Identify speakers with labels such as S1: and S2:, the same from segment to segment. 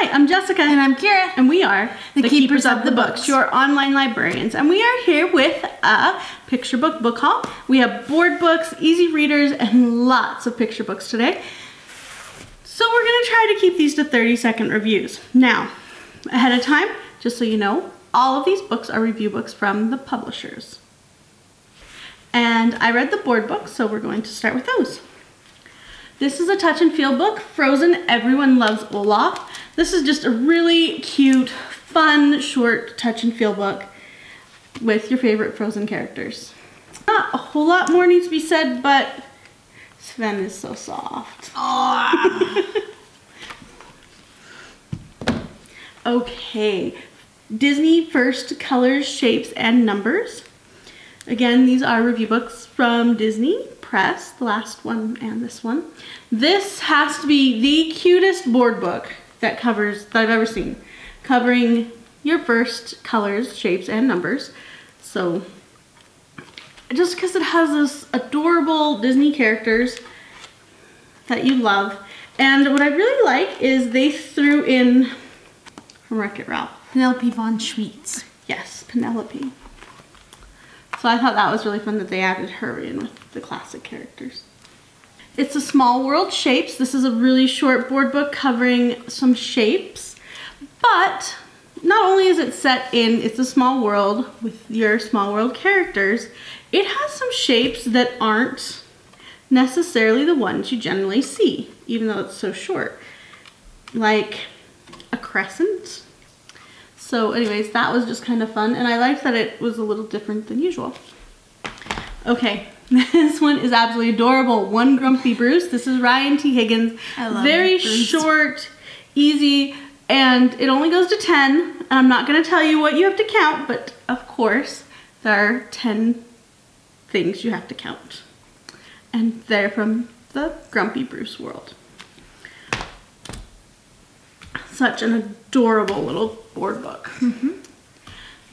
S1: Hi, I'm Jessica.
S2: And I'm Kira.
S1: And we are
S2: the, the Keepers, Keepers, of the Books,
S1: books, your online librarians. And we are here with a picture book book haul. We have board books, easy readers, and lots of picture books today. So we're gonna try to keep these to 30 second reviews. Now, ahead of time, just so you know, all of these books are review books from the publishers. And I read the board books, so we're going to start with those. This is a touch and feel book, Frozen Everyone Loves Olaf. This is just a really cute, fun, short touch and feel book with your favorite Frozen characters. Not a whole lot more needs to be said, but Sven is so soft. okay, Disney First Colors, Shapes, and Numbers. Again, these are review books from Disney Press, the last one and this one. This has to be the cutest board book that covers, that I've ever seen. Covering your first colors, shapes, and numbers. So, just because it has this adorable Disney characters that you love. And what I really like is they threw in from Wreck-It Ralph.
S2: Penelope von Schweetz.
S1: Yes, Penelope. So I thought that was really fun that they added her in with the classic characters. It's a Small World Shapes. This is a really short board book covering some shapes, but not only is it set in It's a Small World with your Small World characters, it has some shapes that aren't necessarily the ones you generally see, even though it's so short. Like a crescent, so anyways, that was just kind of fun. And I liked that it was a little different than usual. Okay, this one is absolutely adorable. One Grumpy Bruce. This is Ryan T. Higgins.
S2: I love
S1: Very short, easy, and it only goes to 10. I'm not going to tell you what you have to count, but of course, there are 10 things you have to count. And they're from the Grumpy Bruce world. Such an adorable little board book. Mm -hmm.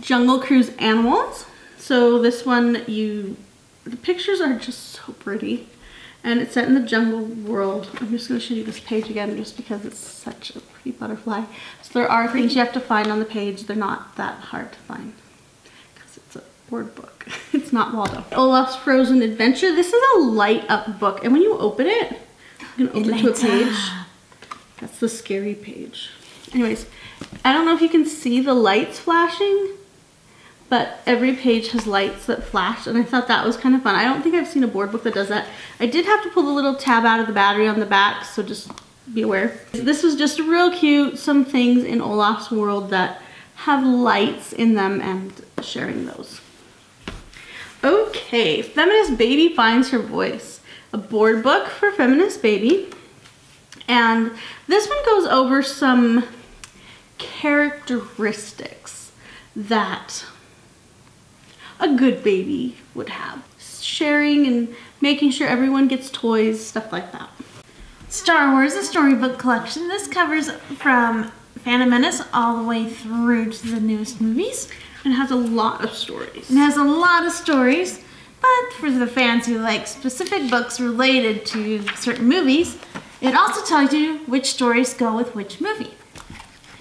S1: Jungle Cruise Animals. So this one, you, the pictures are just so pretty. And it's set in the jungle world. I'm just going to show you this page again just because it's such a pretty butterfly. So there are things you have to find on the page. They're not that hard to find because it's a board book. it's not Waldo. Olaf's Frozen Adventure. This is a light up book. And when you open it, you can open it to a page. Up. That's the scary page. Anyways, I don't know if you can see the lights flashing, but every page has lights that flash, and I thought that was kind of fun. I don't think I've seen a board book that does that. I did have to pull the little tab out of the battery on the back, so just be aware. This was just a real cute, some things in Olaf's world that have lights in them and sharing those. Okay, Feminist Baby Finds Her Voice. A board book for Feminist Baby. And this one goes over some characteristics that a good baby would have. Sharing and making sure everyone gets toys, stuff like that.
S2: Star Wars, a storybook collection. This covers from Phantom Menace all the way through to the newest movies.
S1: And has a lot of stories.
S2: It has a lot of stories, but for the fans who like specific books related to certain movies, it also tells you which stories go with which movie.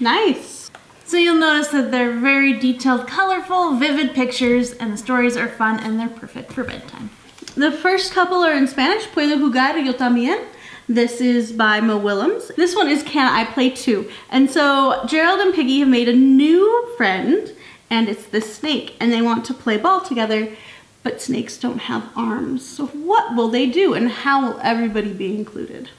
S1: Nice.
S2: So you'll notice that they're very detailed, colorful, vivid pictures, and the stories are fun and they're perfect for bedtime.
S1: The first couple are in Spanish, Puedo jugar yo también. This is by Mo Willems. This one is Can I Play Too? And so Gerald and Piggie have made a new friend, and it's this snake, and they want to play ball together, but snakes don't have arms. So what will they do, and how will everybody be included?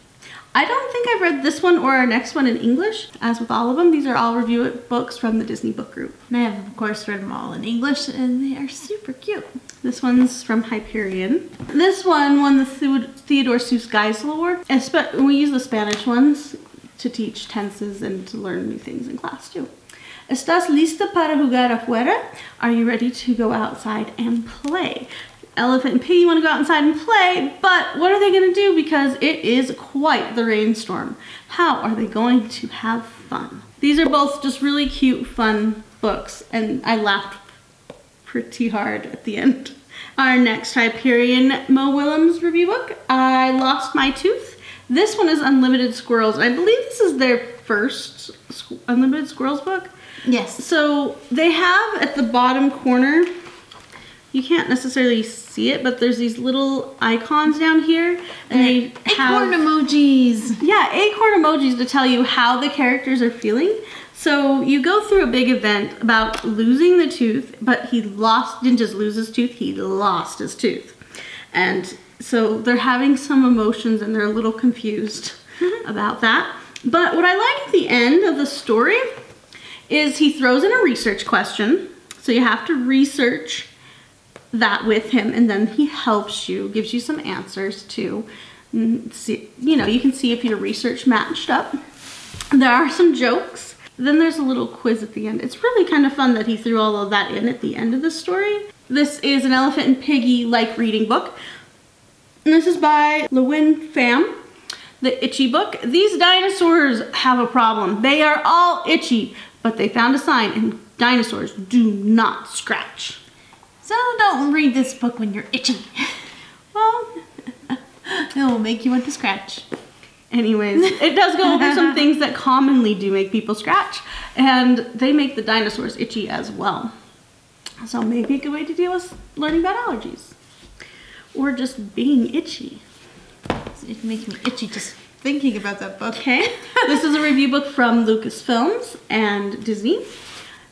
S1: I don't think I've read this one or our next one in English. As with all of them, these are all review books from the Disney Book Group.
S2: And I have, of course, read them all in English, and they are super cute.
S1: This one's from Hyperion. This one won the Theodore Seuss Geisel Award. We use the Spanish ones to teach tenses and to learn new things in class, too. ¿Estás lista para jugar afuera? Are you ready to go outside and play? Elephant and Piggie want to go out inside and play, but what are they going to do because it is quite the rainstorm? How are they going to have fun? These are both just really cute, fun books, and I laughed pretty hard at the end. Our next Hyperion Mo Willems review book, I Lost My Tooth. This one is Unlimited Squirrels. I believe this is their first Unlimited Squirrels book.
S2: Yes.
S1: So they have at the bottom corner, you can't necessarily see it, but there's these little icons down here, and they have
S2: Acorn emojis.
S1: yeah acorn emojis to tell you how the characters are feeling. So you go through a big event about losing the tooth, but he lost didn't just lose his tooth, he lost his tooth, and so they're having some emotions and they're a little confused mm-hmm. about that. But what I like at the end of the story is he throws in a research question. So you have to research that with him and then he helps you, gives you some answers to mm, see, you know, you can see if your research matched up. There are some jokes. Then there's a little quiz at the end. It's really kind of fun that he threw all of that in at the end of the story. This is an Elephant and Piggie like reading book. And this is by LeUyen Pham the itchy book. These dinosaurs have a problem. They are all itchy, but they found a sign and dinosaurs do not scratch.
S2: So don't read this book when you're itchy.
S1: Well,
S2: It will make you want to scratch.
S1: anyways, it does go over some things that commonly do make people scratch, and they make the dinosaurs itchy as well. So maybe a good way to deal with learning about allergies. Or just being itchy.
S2: It makes me itchy just thinking about that book.
S1: Okay, this is a review book from Lucasfilms and Disney.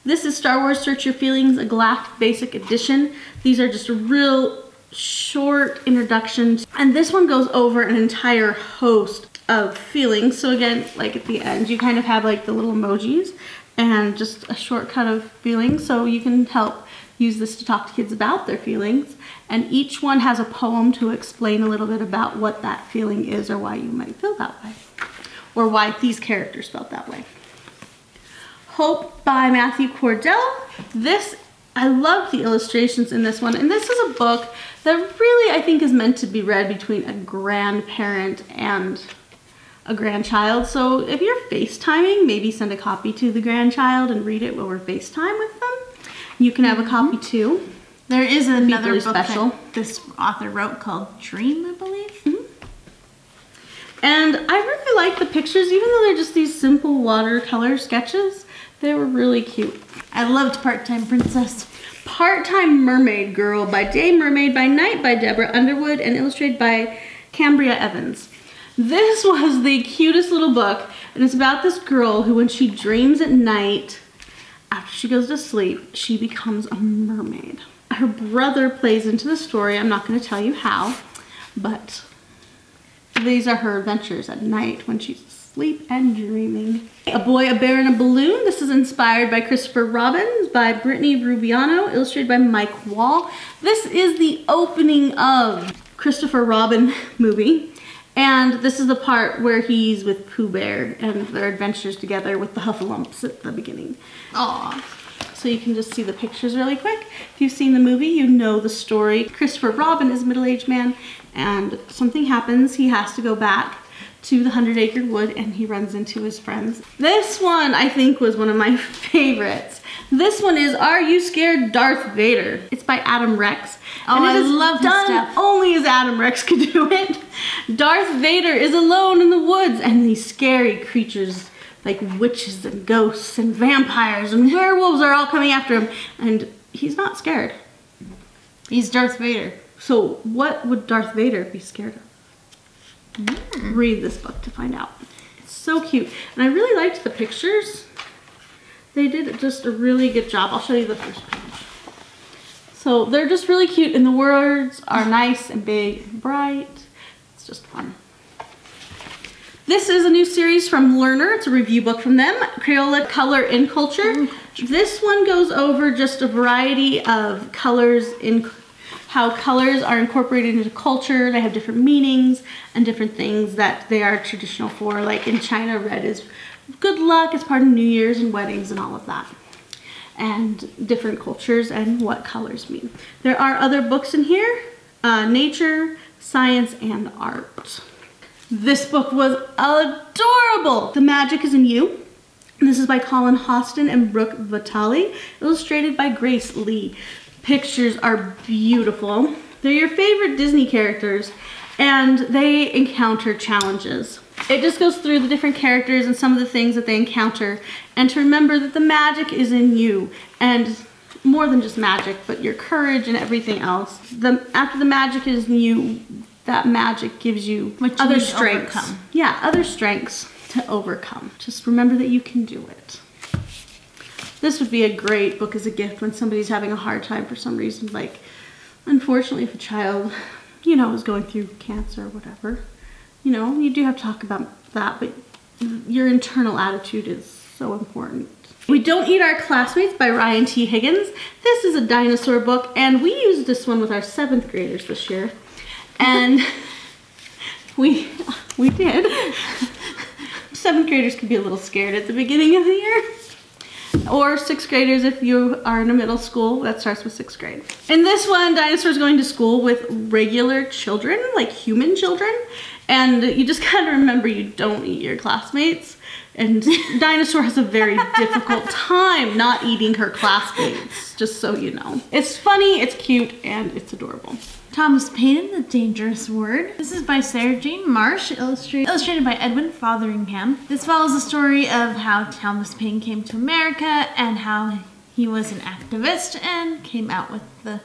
S1: This is Star Wars Search Your Feelings, a Galactic Basic Edition. These are just a real short introductions. And this one goes over an entire host of feelings. So again, like at the end, you kind of have like the little emojis and just a shortcut of feelings. So you can help use this to talk to kids about their feelings. And each one has a poem to explain a little bit about what that feeling is or why you might feel that way. Or why these characters felt that way. Hope by Matthew Cordell. This, I love the illustrations in this one. And this is a book that really I think is meant to be read between a grandparent and a grandchild. So if you're FaceTiming, maybe send a copy to the grandchild and read it over FaceTime with them. You can have a copy mm-hmm. too.
S2: There is another book
S1: special.
S2: that this author wrote called Dream, I believe. Mm-hmm.
S1: And I really like the pictures, even though they're just these simple watercolor sketches. They were really cute.
S2: I loved Part Time Princess.
S1: Part-Time Mermaid Girl by Day Mermaid by Night by Deborah Underwood and illustrated by Cambria Evans. This was the cutest little book and it's about this girl who when she dreams at night after she goes to sleep, she becomes a mermaid. Her brother plays into the story. I'm not going to tell you how, but these are her adventures at night when she's asleep and dreaming. A Boy, a Bear, and a Balloon. This is inspired by Christopher Robbins by Brittany Rubiano, illustrated by Mike Wall. This is the opening of Christopher Robin movie. And this is the part where he's with Pooh Bear and their adventures together with the Heffalumps at the beginning.
S2: Aw.
S1: So you can just see the pictures really quick. If you've seen the movie, you know the story. Christopher Robin is a middle-aged man and something happens. He has to go back to the Hundred Acre Wood and he runs into his friends. This one I think was one of my favorites. This one is Are You Scared Darth Vader? It's by Adam Rex.
S2: Oh,
S1: and it
S2: I
S1: is
S2: love
S1: done
S2: stuff.
S1: only as Adam Rex could do it. Darth Vader is alone in the woods and these scary creatures like witches and ghosts and vampires and werewolves are all coming after him and he's not scared.
S2: He's Darth Vader.
S1: So what would Darth Vader be scared of? Mm. Read this book to find out. It's so cute. And I really liked the pictures. They did just a really good job. I'll show you the first page. So they're just really cute and the words are nice and big and bright. It's just fun. This is a new series from Lerner. It's a review book from them, Crayola Color in Culture. This one goes over just a variety of colors in how colors are incorporated into culture. They have different meanings and different things that they are traditional for. Like in China, red is good luck. It's part of New Year's and weddings and all of that. And different cultures and what colors mean. There are other books in here, uh, nature, science, and art. This book was adorable. The Magic is in You. This is by Colin Hosten and Brooke Vitale, illustrated by Grace Lee. Pictures are beautiful. They're your favorite Disney characters, and they encounter challenges. It just goes through the different characters and some of the things that they encounter, and to remember that the magic is in you, and more than just magic, but your courage and everything else. The after the magic is in you, that magic gives you
S2: you
S1: other strengths.
S2: overcome.
S1: Yeah, other strengths to overcome. Just remember that you can do it. This would be a great book as a gift when somebody's having a hard time for some reason. Like, unfortunately, if a child, you know, is going through cancer or whatever, you know, you do have to talk about that, but your internal attitude is so important. We Don't Eat Our Classmates by Ryan T. Higgins. This is a dinosaur book, and we used this one with our seventh graders this year. And we we did. Seventh graders can be a little scared at the beginning of the year. Or sixth graders if you are in a middle school that starts with sixth grade. In this one, Dinosaur's going to school with regular children, like human children. And you just gotta remember you don't eat your classmates. And Dinosaur has a very difficult time not eating her classmates, just so you know. It's funny, it's cute, and it's adorable.
S2: Thomas Paine, The Dangerous Word. This is by Sarah Jane Marsh, illustrated, illustrated by Edwin Fotheringham. This follows the story of how Thomas Paine came to America and how he was an activist and came out with the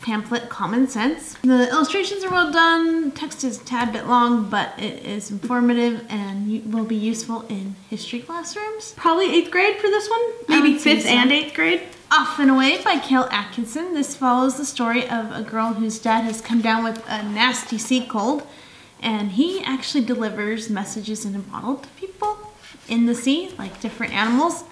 S2: pamphlet Common Sense. The illustrations are well done, text is a tad bit long, but it is informative and will be useful in history classrooms.
S1: Probably eighth grade for this one? Maybe fifth
S2: so.
S1: and eighth grade?
S2: Off and Away by Cale Atkinson. This follows the story of a girl whose dad has come down with a nasty sea cold, and he actually delivers messages in a bottle to people in the sea, like different animals.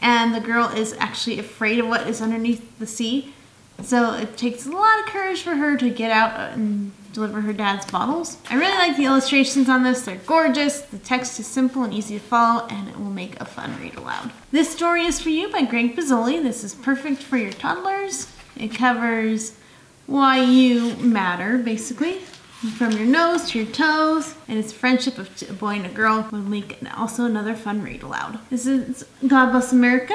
S2: And the girl is actually afraid of what is underneath the sea. So it takes a lot of courage for her to get out and deliver her dad's bottles. I really like the illustrations on this. They're gorgeous. The text is simple and easy to follow, and it will make a fun read aloud. This story is for you by Greg Pizzoli. This is perfect for your toddlers. It covers why you matter, basically. From your nose to your toes, and it's friendship of a boy and a girl will make also another fun read aloud. This is God Bless America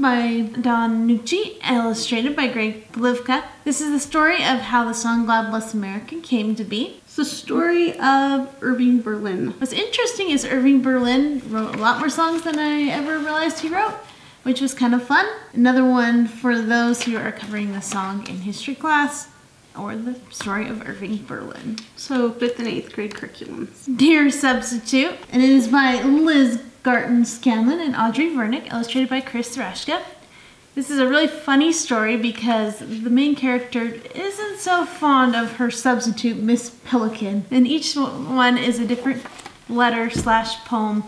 S2: by Don Nucci, illustrated by Greg Polivka. This is the story of how the song God Bless America came to be.
S1: It's the story of Irving Berlin.
S2: What's interesting is Irving Berlin wrote a lot more songs than I ever realized he wrote, which was kind of fun. Another one for those who are covering the song in history class or the story of Irving Berlin.
S1: So fifth and eighth grade curriculums.
S2: Dear Substitute, and it is by Liz Garton Scanlon and Audrey Vernick, illustrated by Chris Raschka. This is a really funny story because the main character isn't so fond of her substitute, Miss Pelican, and each one is a different letter slash poem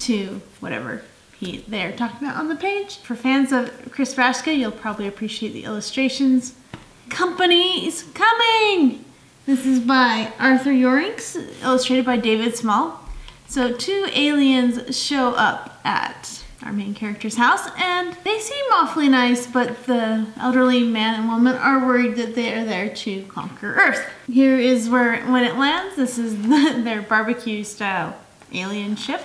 S2: to whatever he they're talking about on the page. For fans of Chris Raschka, you'll probably appreciate the illustrations. Company's coming! This is by Arthur Yorinks, illustrated by David Small. So, two aliens show up at our main character's house, and they seem awfully nice, but the elderly man and woman are worried that they are there to conquer Earth. Here is where, when it lands, this is the, their barbecue style alien ship.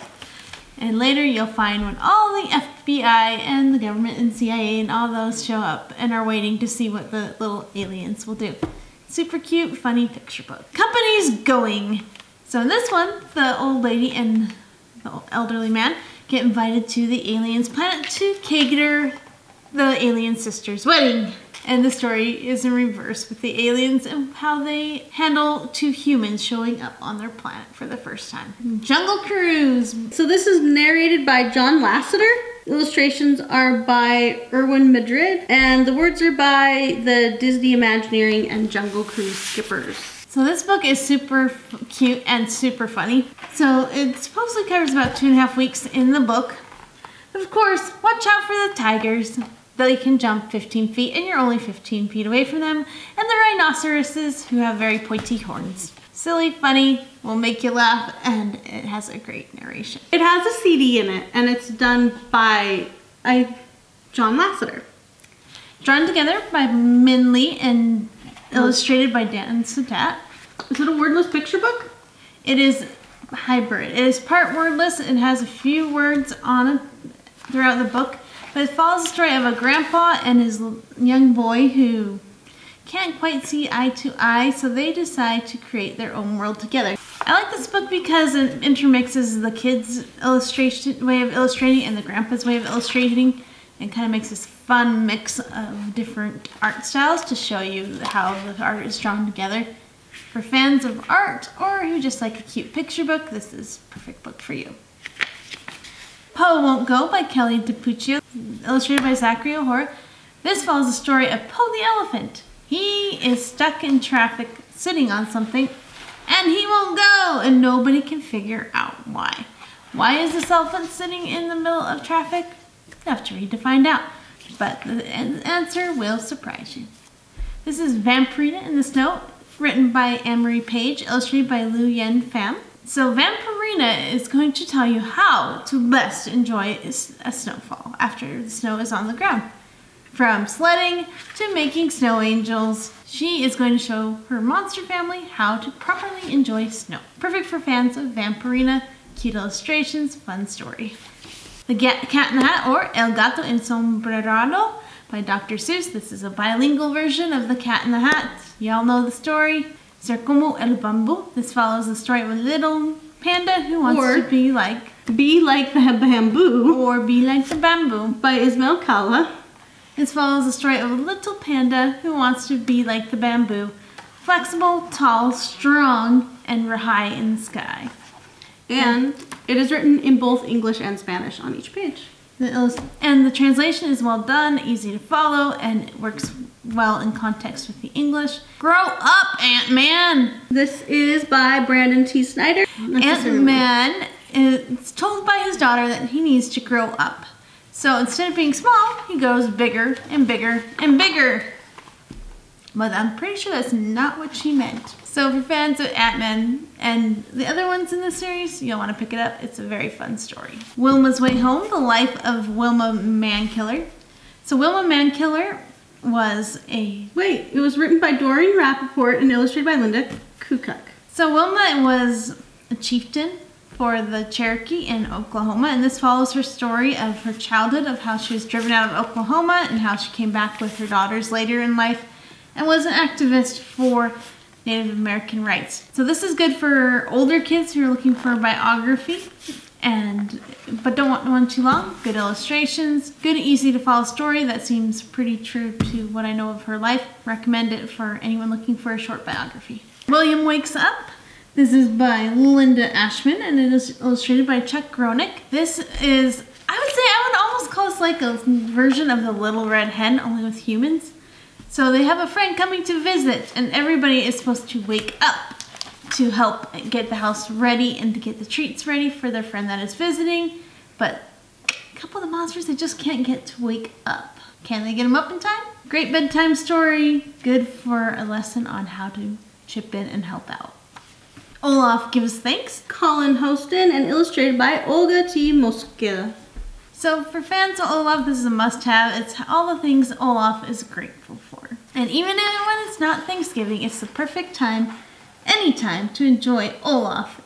S2: And later you'll find when all the FBI and the government and CIA and all those show up and are waiting to see what the little aliens will do. Super cute, funny picture book. Company's going. So in this one, the old lady and the elderly man get invited to the aliens' planet to cater the alien sister's wedding. And the story is in reverse with the aliens and how they handle two humans showing up on their planet for the first time. Jungle Cruise.
S1: So this is narrated by John Lasseter. Illustrations are by Erwin Madrid, and the words are by the Disney Imagineering and Jungle Cruise skippers.
S2: So this book is super cute and super funny. So it supposedly covers about two and a half weeks in the book. Of course, watch out for the tigers. They can jump 15 feet and you're only 15 feet away from them. And the rhinoceroses who have very pointy horns. Silly, funny, will make you laugh, and it has a great narration.
S1: It has a CD in it, and it's done by I, John Lasseter.
S2: Drawn together by Minh Lê and illustrated by Dan Santat.
S1: Is it a wordless picture book?
S2: It is hybrid. It is part wordless and has a few words on it throughout the book, but it follows the story of a grandpa and his young boy who can't quite see eye to eye, so they decide to create their own world together. I like this book because it intermixes the kids' illustration way of illustrating and the grandpa's way of illustrating and kind of makes this fun mix of different art styles to show you how the art is drawn together. For fans of art or who just like a cute picture book, this is a perfect book for you. Poe Won't Go by Kelly DiPuccio, illustrated by Zachary O'Hora. This follows the story of Poe the elephant. He is stuck in traffic sitting on something and he won't go and nobody can figure out why. Why is this elephant sitting in the middle of traffic? You have to read to find out, but the answer will surprise you. This is Vampirina in the Snow, written by Anne-Marie Pace, illustrated by LeUyen Pham. So Vampirina is going to tell you how to best enjoy a snowfall after the snow is on the ground. From sledding to making snow angels, she is going to show her monster family how to properly enjoy snow. Perfect for fans of Vampirina, cute illustrations, fun story. The Cat in the Hat or El Gato Ensombrerado by Dr. Seuss. This is a bilingual version of The Cat in the Hat. Y'all know the story. Ser como el bambú. This follows the story of a little panda who wants or to be like
S1: be like the bamboo
S2: or be like the bamboo
S1: by Ismael Cala.
S2: This follows the story of a little panda who wants to be like the bamboo, flexible, tall, strong, and high in the sky.
S1: And it is written in both English and Spanish on each page.
S2: And the translation is well done, easy to follow, and it works well in context with the English. Grow up, Ant-Man!
S1: This is by Brandon T. Snyder.
S2: Ant-Man is told by his daughter that he needs to grow up. So instead of being small, he goes bigger and bigger and bigger. But I'm pretty sure that's not what she meant. So for fans of Ant-Man and the other ones in the series, you'll want to pick it up. It's a very fun story. Wilma's Way Home, The Life of Wilma Mankiller. So Wilma Mankiller was a...
S1: Wait, it was written by Doreen Rappaport and illustrated by Linda Kukuk.
S2: So Wilma was a chieftain for the Cherokee in Oklahoma, and this follows her story of her childhood, of how she was driven out of Oklahoma and how she came back with her daughters later in life and was an activist for Native American rights. So this is good for older kids who are looking for a biography and but don't want one too long. Good illustrations, good easy to follow story that seems pretty true to what I know of her life. Recommend it for anyone looking for a short biography. William Wakes Up this is by Linda Ashman and it is illustrated by Chuck Groenink. This is, I would say, I would almost call this like a version of the Little Red Hen, only with humans. So they have a friend coming to visit and everybody is supposed to wake up to help get the house ready and to get the treats ready for their friend that is visiting. But a couple of the monsters, they just can't get to wake up. Can they get them up in time? Great bedtime story, good for a lesson on how to chip in and help out. Olaf gives thanks.
S1: Colin Hosten and illustrated by Olga T. Moskil.
S2: So for fans of Olaf, this is a must-have. It's all the things Olaf is grateful for. And even when it's not Thanksgiving, it's the perfect time, any time, to enjoy Olaf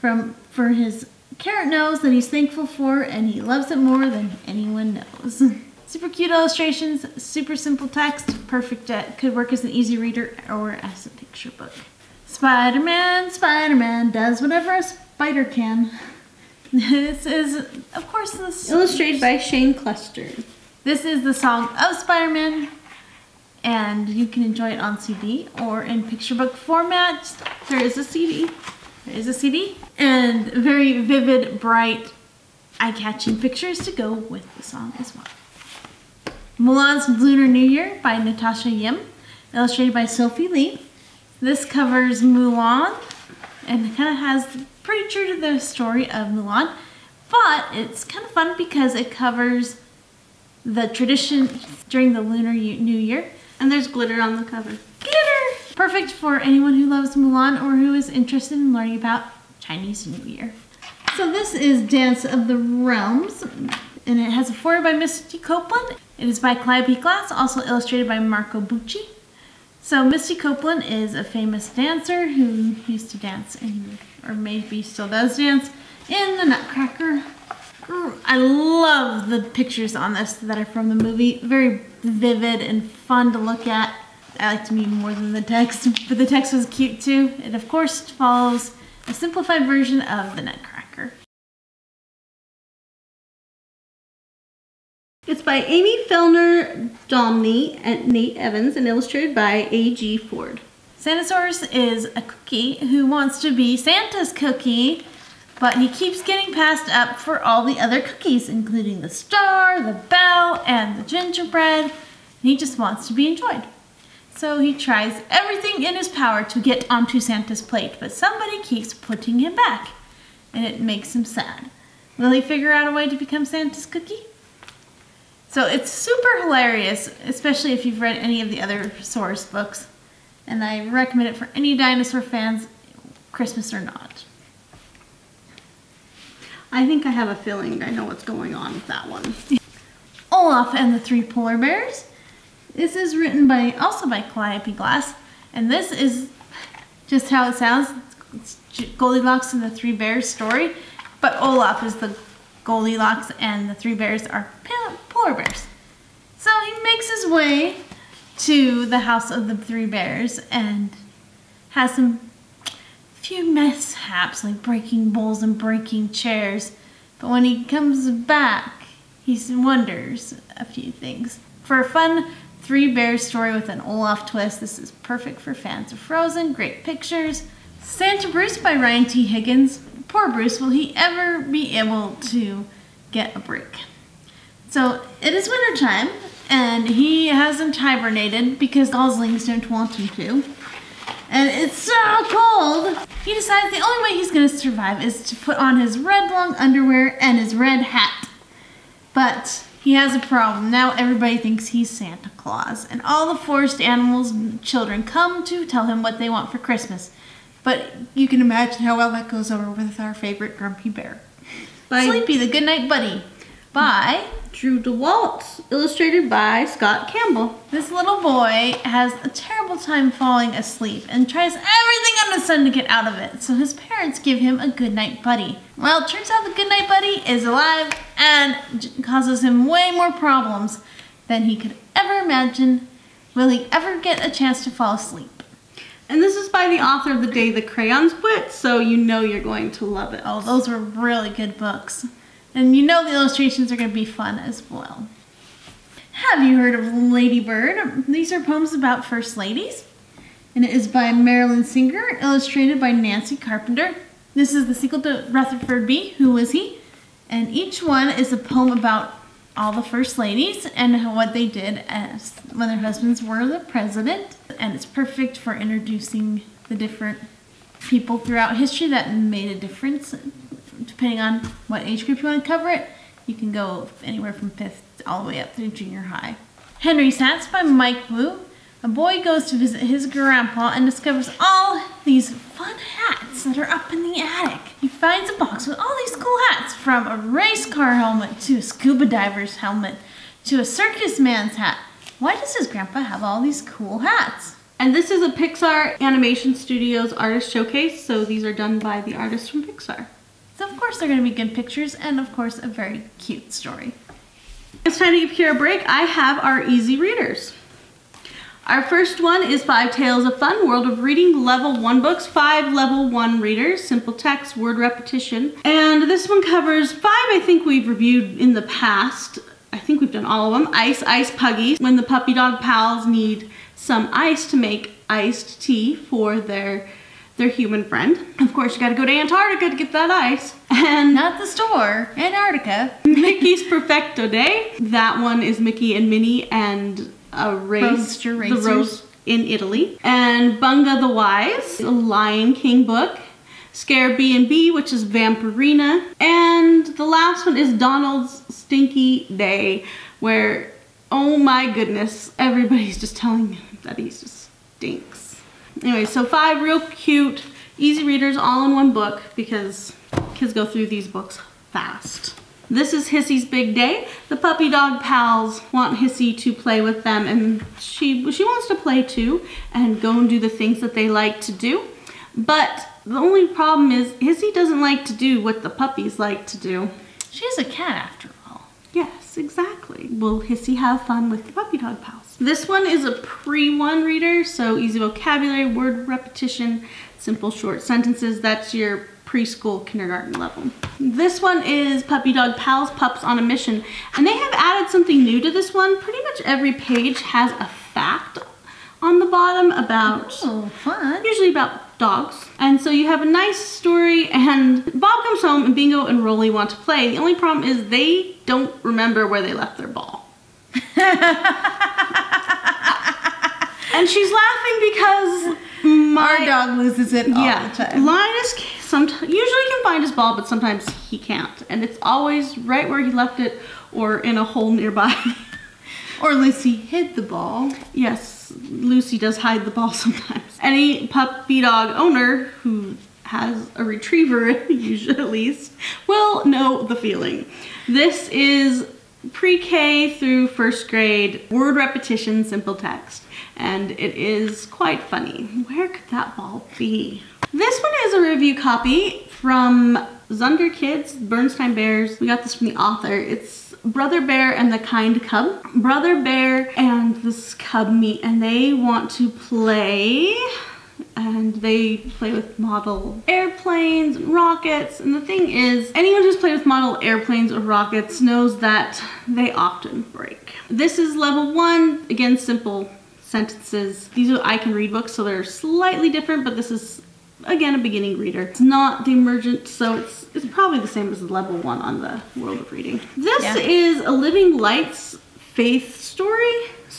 S2: from for his carrot nose that he's thankful for, and he loves it more than anyone knows. super cute illustrations, super simple text, perfect. At, could work as an easy reader or as a picture book. Spider-Man, Spider-Man does whatever a spider can. This is, of course, this
S1: illustrated by Shane Clester.
S2: This is the song of Spider-Man, and you can enjoy it on CD or in picture book format.
S1: There is a CD.
S2: There is a CD, and very vivid, bright, eye-catching pictures to go with the song as well. Mulan's Lunar New Year by Natasha Yim, illustrated by Sophie Lee. This covers Mulan and kind of has pretty true to the story of Mulan, but it's kind of fun because it covers the tradition during the Lunar New Year.
S1: And there's glitter on the cover.
S2: Glitter! Perfect for anyone who loves Mulan or who is interested in learning about Chinese New Year. So this is Dance of the Realms, and it has a foreword by Misty Copeland. It is by Calliope Glass, also illustrated by Marco Bucci. So Misty Copeland is a famous dancer who used to dance in, or maybe still does dance, in the Nutcracker. I love the pictures on this that are from the movie. Very vivid and fun to look at. I like to mean more than the text, but the text was cute too. It of course follows a simplified version of the Nutcracker.
S1: It's by Amy Fellner Dominy and Nate Evans and illustrated by A.G. Ford.
S2: Santasaurus is a cookie who wants to be Santa's cookie, but he keeps getting passed up for all the other cookies, including the star, the bell, and the gingerbread. And he just wants to be enjoyed. So he tries everything in his power to get onto Santa's plate, but somebody keeps putting him back, and it makes him sad. Will he figure out a way to become Santa's cookie? So it's super hilarious, especially if you've read any of the other Saurus books. And I recommend it for any dinosaur fans, Christmas or not.
S1: I think I have a feeling I know what's going on with that one.
S2: Olaf and the Three Polar Bears. This is written by also by Calliope Glass, and this is just how it sounds. It's Goldilocks and the Three Bears story, but Olaf is the Goldilocks and the Three Bears are polar bears. So he makes his way to the house of the Three Bears and has some few mishaps like breaking bowls and breaking chairs. But when he comes back, he wonders a few things. For a fun Three Bears story with an Olaf twist, this is perfect for fans of Frozen. Great pictures. Santa Bruce by Ryan T. Higgins. Poor Bruce, will he ever be able to get a break? So it is winter time, and he hasn't hibernated because goslings don't want him to. And it's so cold. He decides the only way he's going to survive is to put on his red long underwear and his red hat. But he has a problem. Now everybody thinks he's Santa Claus. And all the forest animals children come to tell him what they want for Christmas. But you can imagine how well that goes over with our favorite Grumpy Bear. By Sleepy the Goodnight Buddy by
S1: Drew Daywalt, illustrated by Scott Campbell.
S2: This little boy has a terrible time falling asleep and tries everything under the sun to get out of it, so his parents give him a goodnight buddy. Well, it turns out the goodnight buddy is alive and causes him way more problems than he could ever imagine. Will he ever get a chance to fall asleep?
S1: And this is by the author of The Day the Crayons Quit, so you know you're going to love it.
S2: Oh, those were really good books. And you know the illustrations are going to be fun as well. Have you heard of Lady Bird? These are poems about first ladies. And it is by Marilyn Singer, illustrated by Nancy Carpenter. This is the sequel to Rutherford B. Who Was He? And each one is a poem about all the first ladies and what they did as when their husbands were the president. And it's perfect for introducing the different people throughout history that made a difference depending on what age group you want to cover it, you can go anywhere from fifth all the way up through junior high. Henry's Hats by Mike Wu. A boy goes to visit his grandpa and discovers all these fun hats that are up in the attic. He finds a box with all these cool hats, from a race car helmet to a scuba diver's helmet to a circus man's hat. Why does his grandpa have all these cool hats?
S1: And this is a Pixar Animation Studios artist showcase, so these are done by the artists from Pixar.
S2: So of course they're going to be good pictures and of course a very cute story.
S1: It's time to give Kira a break. I have our easy readers. Our first one is Five Tales of Fun, World of Reading, Level 1 books, five Level 1 readers, simple text, word repetition. And this one covers five I think we've reviewed in the past. I think we've done all of them. Ice Ice Puggies, when the puppy dog pals need some ice to make iced tea for their their human friend. Of course, you gotta go to Antarctica to get that ice.
S2: And not the store, Antarctica.
S1: Mickey's Perfecto Day. That one is Mickey and Minnie and Uh, a race, the rose in Italy. And Bunga the Wise, a Lion King book. Scare B&B, which is Vampirina. And the last one is Donald's Stinky Day, where, oh my goodness, everybody's just telling me that he just stinks. Anyway, so five real cute, easy readers all in one book because kids go through these books fast. This is Hissy's big day. The puppy dog pals want Hissy to play with them and she, she wants to play too and go and do the things that they like to do. But the only problem is Hissy doesn't like to do what the puppies like to do.
S2: She's a cat after all.
S1: Yes, exactly. Will Hissy have fun with the puppy dog pals? This one is a pre-one reader, so easy vocabulary, word repetition, simple short sentences. That's your preschool kindergarten level. This one is Puppy Dog Pals Pups on a Mission, and they have added something new to this one. Pretty much every page has a fact on the bottom about
S2: Oh, fun.
S1: usually about dogs. And so you have a nice story and Bob comes home and Bingo and Rolly want to play. The only problem is they don't remember where they left their ball. and she's laughing because my
S2: Our dog loses it all
S1: yeah,
S2: the time.
S1: Linus sometimes usually can find his ball, but sometimes he can't, and it's always right where he left it or in a hole nearby.
S2: Or Lucy hid the ball.
S1: Yes, Lucy does hide the ball sometimes. Any puppy dog owner who has a retriever, usually at least, will know the feeling. This is pre-K through first grade, word repetition, simple text, and it is quite funny. Where could that ball be? This one is a review copy from Zunder Kids, Berenstain Bears. We got this from the author. It's Brother Bear and the Kind Cub. Brother Bear and this cub meet and they want to play and they play with model airplanes rockets. And the thing is, anyone who's played with model airplanes or rockets knows that they often break. This is level one, again, simple sentences. These are I can read books, so they're slightly different, but this is again a beginning reader. It's not the emergent, so it's it's probably the same as level one on the world of reading. This
S2: Yeah.
S1: is a Living Lights faith story.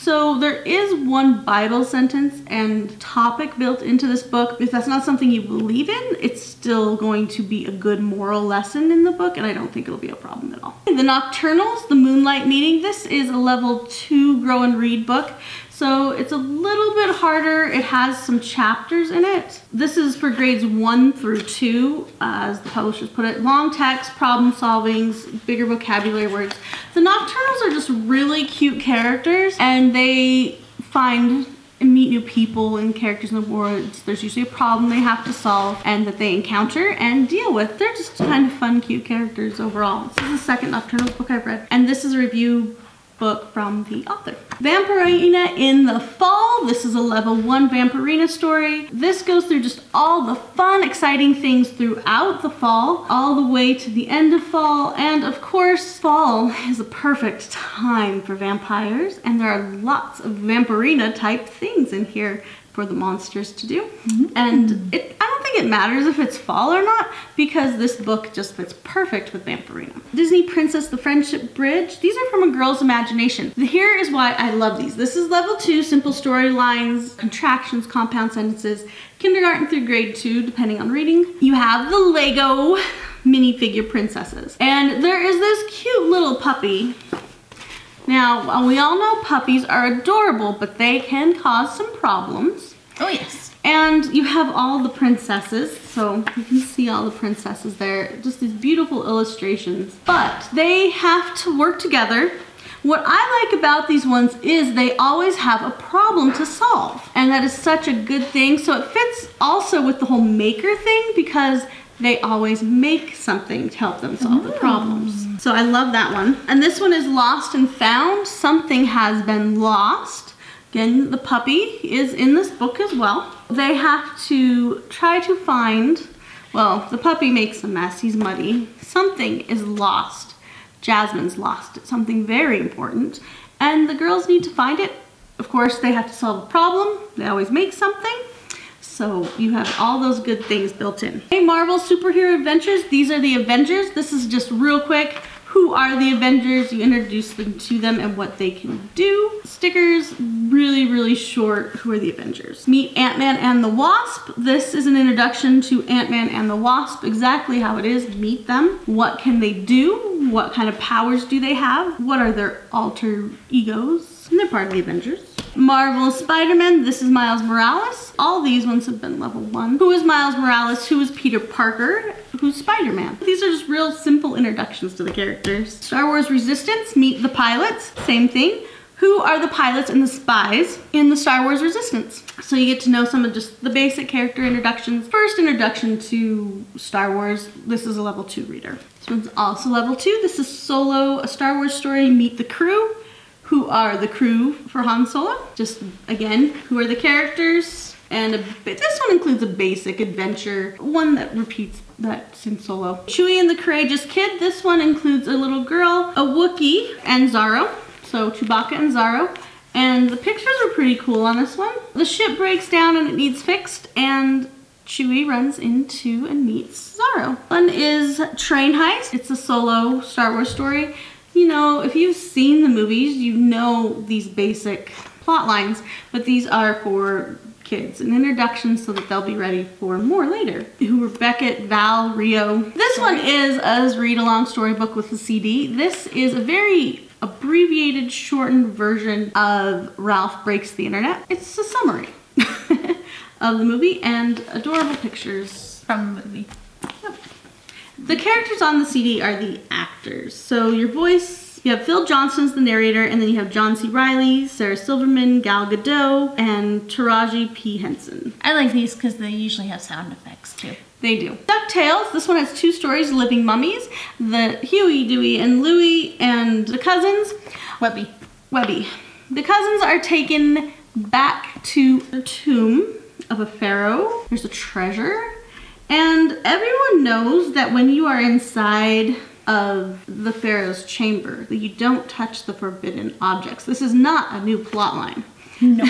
S1: So there is one Bible sentence and topic built into this book. If that's not something you believe in, it's still going to be a good moral lesson in the book, and I don't think it'll be a problem at all. The Nocturnals, the Moonlight Meeting. This is a level two grow and read book. So it's a little bit harder. It has some chapters in it. This is for grades one through two, uh, as the publishers put it. Long text, problem solvings, bigger vocabulary words. The Nocturnals are just really cute characters and they find and meet new people and characters in the woods. There's usually a problem they have to solve and that they encounter and deal with. They're just kind of fun, cute characters overall. This is the second Nocturnals book I've read. And this is a review book from the author. Vampirina in the Fall. This is a level one Vampirina story. This goes through just all the fun, exciting things throughout the fall, all the way to the end of fall. And of course, fall is a perfect time for vampires. And there are lots of Vampirina type things in here for the monsters to do. Mm-hmm. And it, I don't think it matters if it's fall or not because this book just fits perfect with Vampirina. Disney Princess The Friendship Bridge. These are from a girl's imagination. Here is why I love these. This is level two, simple storylines, contractions, compound sentences, kindergarten through grade two, depending on reading. You have the Lego minifigure princesses. And there is this cute little puppy now, uh, we all know puppies are adorable, but they can cause some problems.
S2: Oh, yes.
S1: And you have all the princesses, so you can see all the princesses there. Just these beautiful illustrations. But they have to work together. What I like about these ones is they always have a problem to solve. And that is such a good thing. So it fits also with the whole maker thing because they always make something to help them solve the problems. Mm. So I love that one. And this one is Lost and Found. Something has been lost. Again, the puppy is in this book as well. They have to try to find, well, the puppy makes a mess. He's muddy. Something is lost. Jasmine's lost it, something very important. And the girls need to find it. Of course, they have to solve a problem. They always make something. So you have all those good things built in. Hey, Marvel Superhero Adventures. These are the Avengers. This is just real quick. Who are the Avengers? You introduce them to them and what they can do. Stickers, really, really short. Who are the Avengers? Meet Ant-Man and the Wasp. This is an introduction to Ant-Man and the Wasp. Exactly how it is. Meet them. What can they do? What kind of powers do they have? What are their alter egos? And they're part of the Avengers. Marvel Spider-Man, this is Miles Morales. All these ones have been level one. Who is Miles Morales? Who is Peter Parker? Who's Spider-Man? These are just real simple introductions to the characters. Star Wars Resistance, meet the pilots. Same thing. who are the pilots and the spies in the Star Wars Resistance. So you get to know some of just the basic character introductions. First introduction to Star Wars, this is a level two reader. This one's also level two. This is Solo, a Star Wars story, Meet the Crew. Who are the crew for Han Solo? Just again, who are the characters? And a, this one includes a basic adventure, one that repeats that's in Solo. Chewie and the Courageous Kid. This one includes a little girl, a Wookiee, and Zaro. So Chewbacca and Zaro. And the pictures are pretty cool on this one. The ship breaks down and it needs fixed, and Chewie runs into and meets Zaro. One is Train Heist. It's a solo Star Wars story you know, if you've seen the movies, you know these basic plot lines, but these are for kids, an introduction so that they'll be ready for more later. Who were Beckett, Val, Rio. This one is a read-along storybook with a CD. This is a very abbreviated, shortened version of Ralph Breaks the Internet. It's a summary of the movie and adorable pictures
S2: from the movie.
S1: The characters on the CD are the actors. So your voice, you have Phil Johnston's the narrator, and then you have John C. Reilly, Sarah Silverman, Gal Gadot, and Taraji P. Henson.
S2: I like these because they usually have sound effects too.
S1: They do. DuckTales, this one has two stories, Living Mummies, the Huey, Dewey, and Louie, and the cousins.
S2: Webby.
S1: Webby. The cousins are taken back to the tomb of a pharaoh. There's a treasure and everyone knows that when you are inside of the Pharaoh's chamber, that you don't touch the forbidden objects. This is not a new plot line.
S2: No.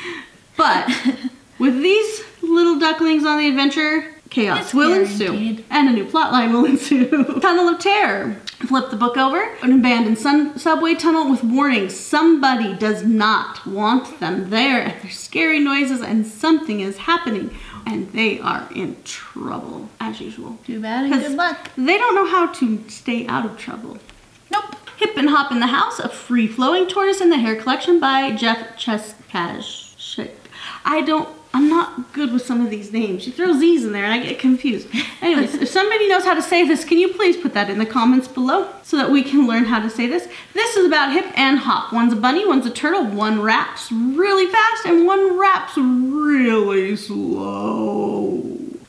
S1: but with these little ducklings on the adventure, chaos it's will ensue. And a new plot line will ensue. Tunnel of Terror. Flip the book over. An abandoned sun subway tunnel with warnings. Somebody does not want them there. There's scary noises and something is happening and they are in trouble as usual.
S2: Too bad and good luck.
S1: They don't know how to stay out of trouble.
S2: Nope.
S1: Hip and Hop in the House, a free-flowing tortoise in the hare collection by Jeff Czekaj. I don't I'm not good with some of these names. You throw Z's in there and I get confused. Anyways, if somebody knows how to say this, can you please put that in the comments below so that we can learn how to say this? This is about hip and hop. One's a bunny, one's a turtle. One raps really fast and one raps really slow.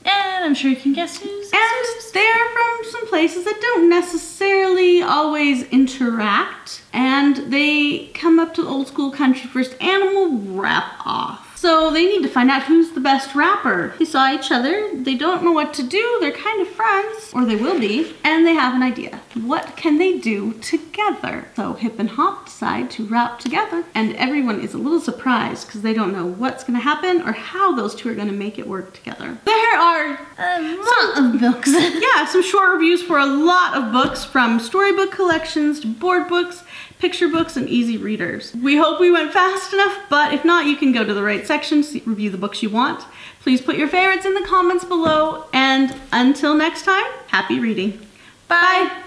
S2: And I'm sure you can guess who's.
S1: And they're from some places that don't necessarily always interact. And they come up to old school country first animal rap off. So they need to find out who's the best rapper. They saw each other, they don't know what to do, they're kind of friends, or they will be, and they have an idea. What can they do together? So Hip and Hop decide to rap together, and everyone is a little surprised because they don't know what's gonna happen or how those two are gonna make it work together. There are
S2: a lot of books.
S1: yeah, some short reviews for a lot of books from storybook collections to board books picture books, and easy readers. We hope we went fast enough, but if not, you can go to the right section, see, review the books you want. Please put your favorites in the comments below, and until next time, happy reading. Bye. Bye.